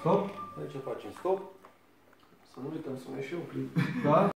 Stop. Aici facem stop. Să nu uităm să mai și oprim. Da?